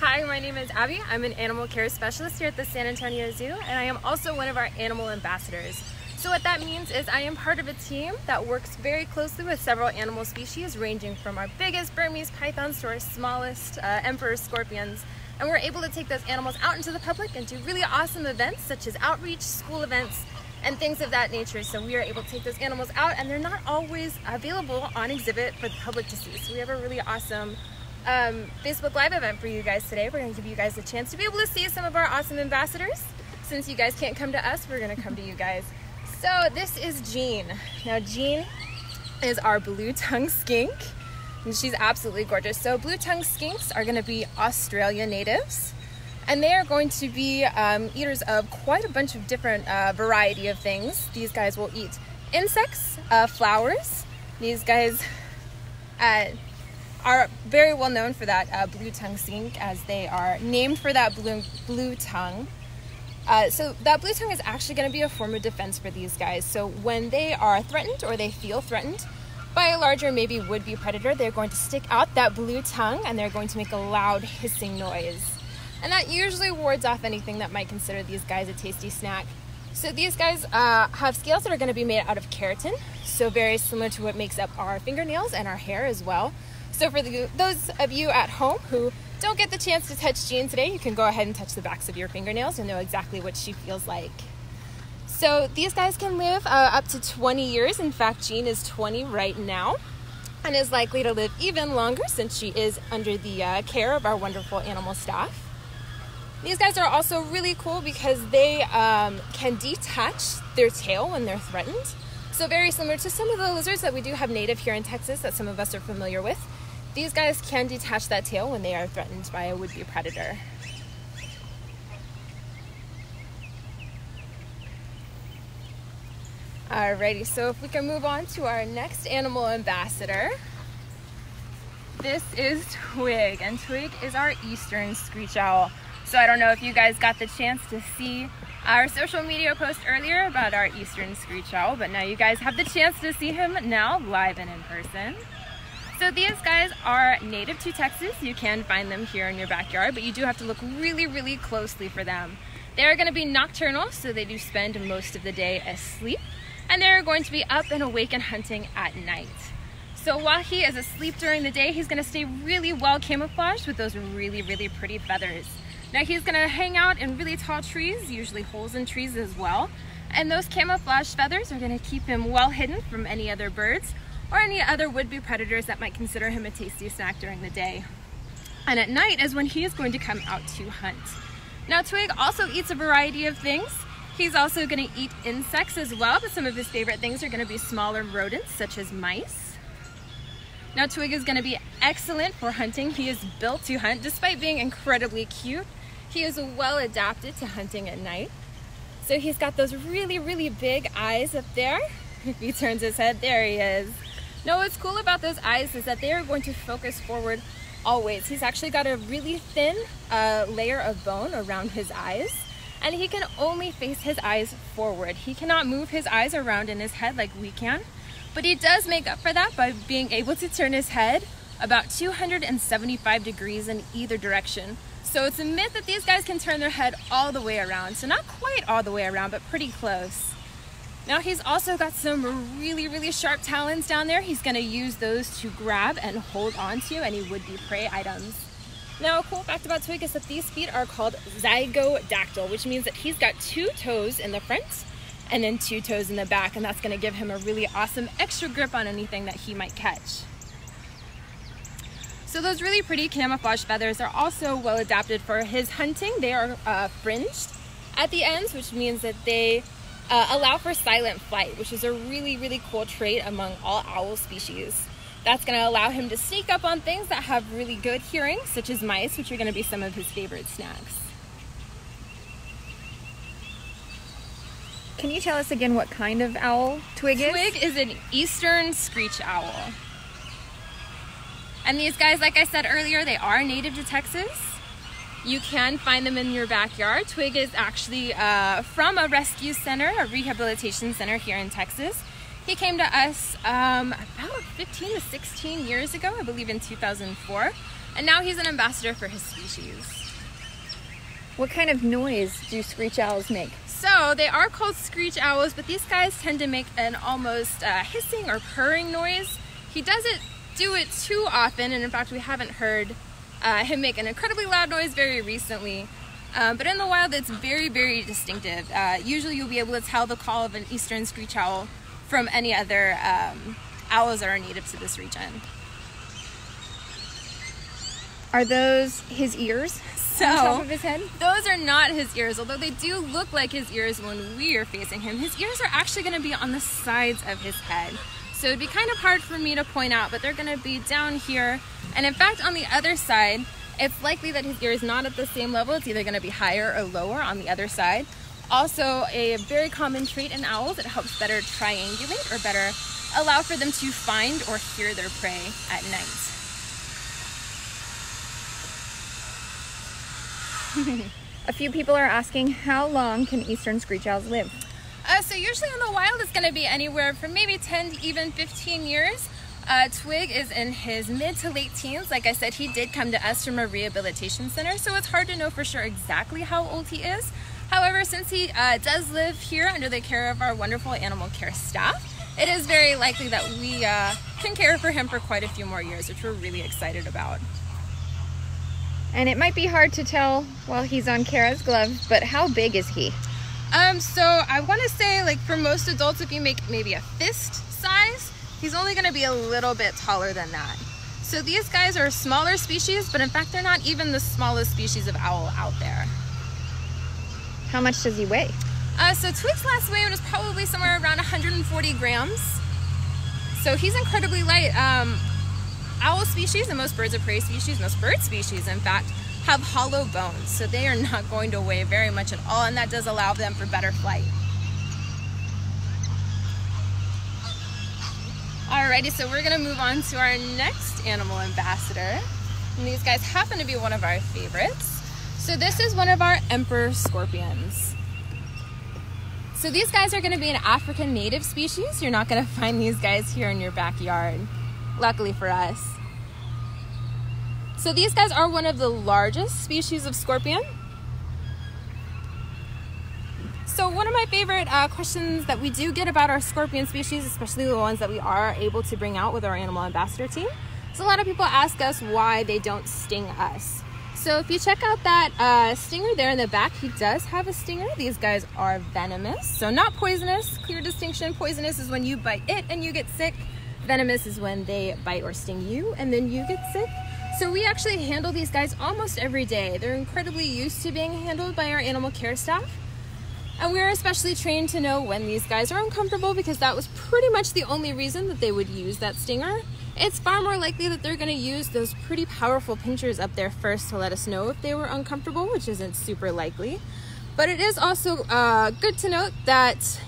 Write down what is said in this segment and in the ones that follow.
Hi, my name is Abby. I'm an animal care specialist here at the San Antonio Zoo, and I am also one of our animal ambassadors. So what that means is I am part of a team that works very closely with several animal species ranging from our biggest Burmese pythons to our smallest uh, emperor scorpions. And we're able to take those animals out into the public and do really awesome events such as outreach, school events, and things of that nature. So we are able to take those animals out and they're not always available on exhibit for the public to see. So we have a really awesome um, Facebook Live event for you guys today. We're gonna give you guys a chance to be able to see some of our awesome ambassadors. Since you guys can't come to us, we're gonna come to you guys. So this is Jean. Now Jean is our blue tongue skink and she's absolutely gorgeous. So blue tongue skinks are gonna be Australia natives and they are going to be um, eaters of quite a bunch of different uh, variety of things. These guys will eat insects, uh, flowers. These guys uh, are very well known for that uh, blue tongue skink as they are named for that blue, blue tongue. Uh, so that blue tongue is actually going to be a form of defense for these guys. So when they are threatened or they feel threatened by a larger, maybe would-be predator, they're going to stick out that blue tongue and they're going to make a loud hissing noise. And that usually wards off anything that might consider these guys a tasty snack. So these guys uh, have scales that are going to be made out of keratin, so very similar to what makes up our fingernails and our hair as well. So for the, those of you at home who don't get the chance to touch Jean today, you can go ahead and touch the backs of your fingernails and know exactly what she feels like. So these guys can live uh, up to 20 years. In fact, Jean is 20 right now and is likely to live even longer since she is under the uh, care of our wonderful animal staff. These guys are also really cool because they um, can detach their tail when they're threatened. So very similar to some of the lizards that we do have native here in Texas that some of us are familiar with. These guys can detach that tail when they are threatened by a would-be predator. Alrighty, so if we can move on to our next animal ambassador. This is Twig, and Twig is our eastern screech owl. So I don't know if you guys got the chance to see our social media post earlier about our eastern screech owl, but now you guys have the chance to see him now live and in person. So these guys are native to Texas. You can find them here in your backyard, but you do have to look really, really closely for them. They are going to be nocturnal, so they do spend most of the day asleep, and they're going to be up and awake and hunting at night. So while he is asleep during the day, he's going to stay really well camouflaged with those really, really pretty feathers. Now he's going to hang out in really tall trees, usually holes in trees as well, and those camouflage feathers are going to keep him well hidden from any other birds or any other would-be predators that might consider him a tasty snack during the day. And at night is when he is going to come out to hunt. Now Twig also eats a variety of things. He's also going to eat insects as well, but some of his favorite things are going to be smaller rodents such as mice. Now Twig is going to be excellent for hunting. He is built to hunt despite being incredibly cute. He is well adapted to hunting at night. So he's got those really, really big eyes up there. If he turns his head, there he is. Now what's cool about those eyes is that they are going to focus forward always. He's actually got a really thin uh, layer of bone around his eyes and he can only face his eyes forward. He cannot move his eyes around in his head like we can, but he does make up for that by being able to turn his head about 275 degrees in either direction. So it's a myth that these guys can turn their head all the way around. So not quite all the way around, but pretty close. Now he's also got some really, really sharp talons down there. He's gonna use those to grab and hold onto any would-be prey items. Now a cool fact about Twig is that these feet are called zygodactyl, which means that he's got two toes in the front and then two toes in the back, and that's gonna give him a really awesome extra grip on anything that he might catch. So those really pretty camouflage feathers are also well adapted for his hunting. They are uh, fringed at the ends, which means that they uh, allow for silent flight, which is a really, really cool trait among all owl species. That's going to allow him to sneak up on things that have really good hearing, such as mice, which are going to be some of his favorite snacks. Can you tell us again what kind of owl Twig is? Twig is an eastern screech owl. And these guys, like I said earlier, they are native to Texas. You can find them in your backyard. Twig is actually uh, from a rescue center, a rehabilitation center here in Texas. He came to us um, about 15 to 16 years ago, I believe in 2004. and now he's an ambassador for his species. What kind of noise do screech owls make? So they are called screech owls, but these guys tend to make an almost uh, hissing or purring noise. He doesn't do it too often, and in fact, we haven't heard uh, him make an incredibly loud noise very recently. Um, but in the wild, it's very, very distinctive. Uh, usually, you'll be able to tell the call of an eastern screech owl from any other um, owls that are native to this region. Are those his ears? So, on top of his head? those are not his ears, although they do look like his ears when we are facing him. His ears are actually going to be on the sides of his head. So it'd be kind of hard for me to point out, but they're going to be down here. And in fact, on the other side, it's likely that his ear is not at the same level. It's either going to be higher or lower on the other side. Also, a very common trait in owls, it helps better triangulate or better allow for them to find or hear their prey at night. A few people are asking how long can eastern screech owls live? Uh, so usually in the wild, it's going to be anywhere from maybe 10 to even 15 years. Uh, Twig is in his mid to late teens. Like I said, he did come to us from a rehabilitation center, so it's hard to know for sure exactly how old he is. However, since he uh, does live here under the care of our wonderful animal care staff, it is very likely that we uh, can care for him for quite a few more years, which we're really excited about. And it might be hard to tell while he's on Kara's glove, but how big is he? Um, so I want to say, like for most adults, if you make maybe a fist size, he's only going to be a little bit taller than that. So these guys are smaller species, but in fact, they're not even the smallest species of owl out there. How much does he weigh? Uh, so Twig's last weight was probably somewhere around 140 grams. So he's incredibly light. Um, owl species and most birds of prey species, most bird species, in fact, have hollow bones. So they are not going to weigh very much at all, and that does allow them for better flight. Alrighty, so we're gonna move on to our next animal ambassador. And these guys happen to be one of our favorites. So this is one of our emperor scorpions. So these guys are gonna be an African native species. You're not gonna find these guys here in your backyard, luckily for us. So these guys are one of the largest species of scorpion. So one of my favorite uh, questions that we do get about our scorpion species, especially the ones that we are able to bring out with our animal ambassador team, is a lot of people ask us why they don't sting us. So if you check out that uh, stinger there in the back, he does have a stinger. These guys are venomous, so not poisonous. Clear distinction. Poisonous is when you bite it and you get sick. Venomous is when they bite or sting you and then you get sick. So we actually handle these guys almost every day. They're incredibly used to being handled by our animal care staff. And we're especially trained to know when these guys are uncomfortable because that was pretty much the only reason that they would use that stinger. It's far more likely that they're going to use those pretty powerful pinchers up there first to let us know if they were uncomfortable, which isn't super likely. But it is also uh, good to note that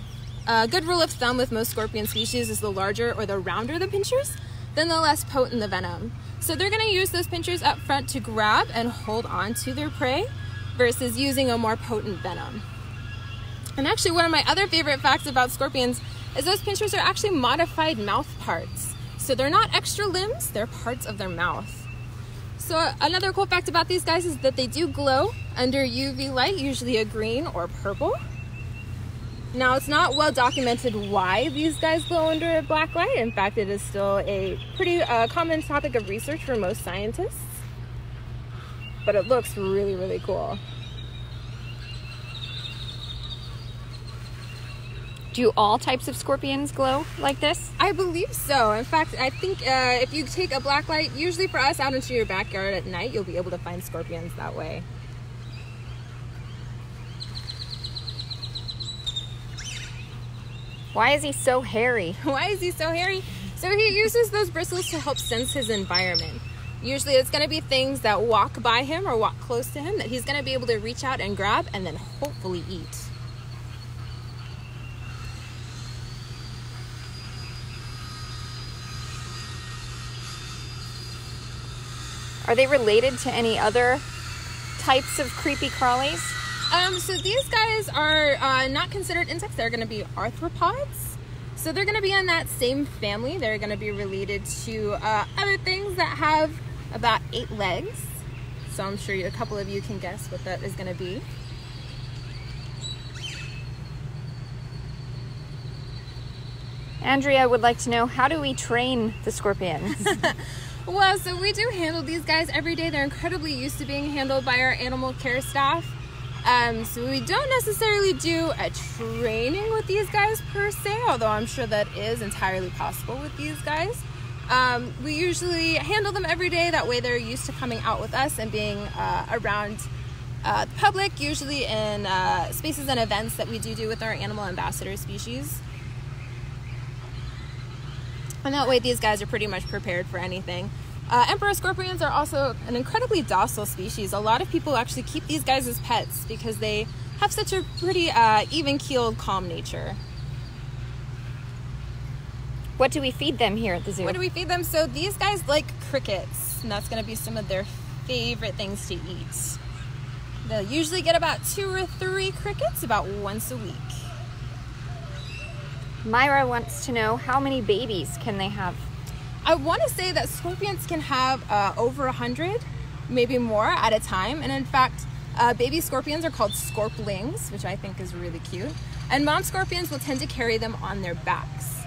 a good rule of thumb with most scorpion species is the larger or the rounder the pinchers, then the less potent the venom. So they're going to use those pinchers up front to grab and hold on to their prey versus using a more potent venom. And actually, one of my other favorite facts about scorpions is those pinchers are actually modified mouth parts. So they're not extra limbs, they're parts of their mouth. So another cool fact about these guys is that they do glow under UV light, usually a green or purple. Now, it's not well documented why these guys glow under a black light. In fact, it is still a pretty uh, common topic of research for most scientists. But it looks really, really cool. Do all types of scorpions glow like this? I believe so. In fact, I think uh, if you take a black light, usually for us out into your backyard at night, you'll be able to find scorpions that way. Why is he so hairy? Why is he so hairy? So he uses those bristles to help sense his environment. Usually it's going to be things that walk by him or walk close to him that he's going to be able to reach out and grab and then hopefully eat. Are they related to any other types of creepy crawlies? Um, so these guys are uh, not considered insects. They're going to be arthropods. So they're going to be in that same family. They're going to be related to uh, other things that have about eight legs. So I'm sure a couple of you can guess what that is gonna be. Andrea would like to know how do we train the scorpions? well, so we do handle these guys every day. They're incredibly used to being handled by our animal care staff. Um, so we don't necessarily do a training with these guys per se, although I'm sure that is entirely possible with these guys. Um, we usually handle them every day. That way they're used to coming out with us and being uh, around uh, the public, usually in uh, spaces and events that we do do with our animal ambassador species. And that way these guys are pretty much prepared for anything. Uh, emperor scorpions are also an incredibly docile species. A lot of people actually keep these guys as pets because they have such a pretty uh, even-keeled, calm nature. What do we feed them here at the zoo? What do we feed them? So these guys like crickets, and that's going to be some of their favorite things to eat. They'll usually get about two or three crickets about once a week. Myra wants to know how many babies can they have? I want to say that scorpions can have uh, over a hundred, maybe more at a time. And in fact, uh, baby scorpions are called scorplings, which I think is really cute. And mom scorpions will tend to carry them on their backs.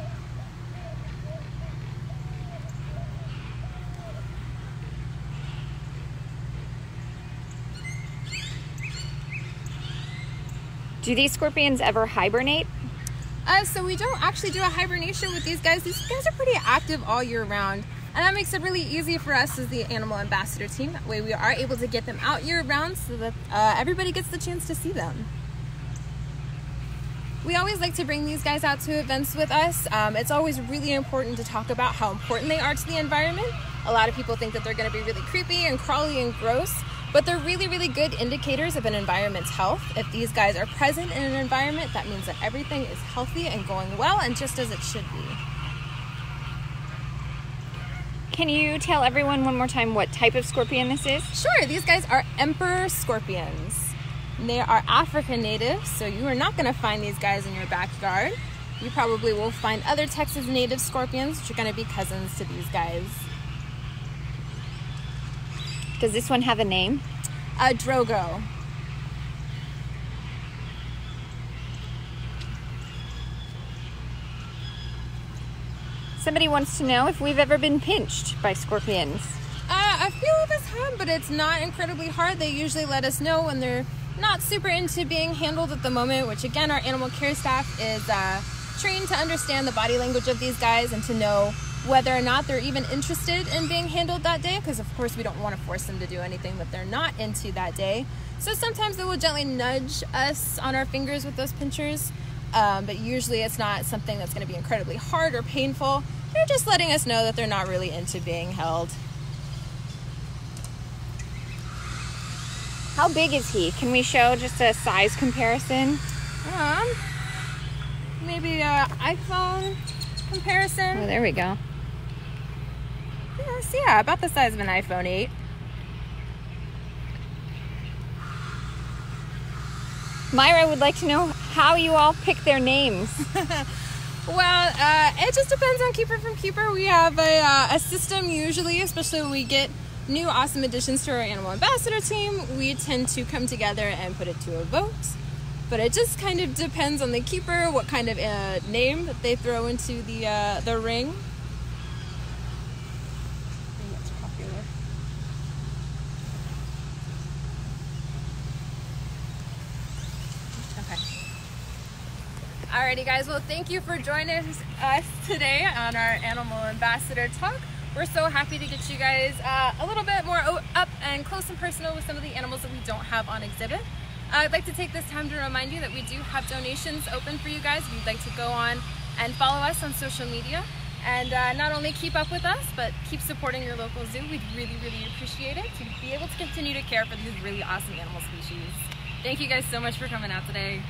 Do these scorpions ever hibernate? Uh, so we don't actually do a hibernation with these guys. These guys are pretty active all year round. And that makes it really easy for us as the animal ambassador team. That way we are able to get them out year round so that uh, everybody gets the chance to see them. We always like to bring these guys out to events with us. Um, it's always really important to talk about how important they are to the environment. A lot of people think that they're going to be really creepy and crawly and gross, but they're really, really good indicators of an environment's health. If these guys are present in an environment, that means that everything is healthy and going well and just as it should be. Can you tell everyone one more time what type of scorpion this is? Sure, these guys are emperor scorpions. They are African native, so you are not going to find these guys in your backyard. You probably will find other Texas native scorpions, which are going to be cousins to these guys. Does this one have a name? Uh, Drogo. Somebody wants to know if we've ever been pinched by scorpions. Uh, a few of us have, but it's not incredibly hard. They usually let us know when they're not super into being handled at the moment, which again, our animal care staff is uh, trained to understand the body language of these guys and to know whether or not they're even interested in being handled that day, because of course we don't want to force them to do anything that they're not into that day. So sometimes they will gently nudge us on our fingers with those pinchers, um, but usually it's not something that's going to be incredibly hard or painful. They're just letting us know that they're not really into being held. How big is he? Can we show just a size comparison? Um, maybe a iPhone comparison. Oh, there we go. Yeah, about the size of an iPhone 8. Myra would like to know how you all pick their names. well, uh, it just depends on keeper from keeper. We have a, uh, a system usually, especially when we get new awesome additions to our animal ambassador team. We tend to come together and put it to a vote. But it just kind of depends on the keeper, what kind of uh, name that they throw into the uh, the ring. Alrighty guys, well thank you for joining us today on our Animal Ambassador Talk. We're so happy to get you guys uh, a little bit more up and close and personal with some of the animals that we don't have on exhibit. Uh, I'd like to take this time to remind you that we do have donations open for you guys if you'd like to go on and follow us on social media and uh, not only keep up with us, but keep supporting your local zoo. We'd really, really appreciate it to be able to continue to care for these really awesome animal species. Thank you guys so much for coming out today.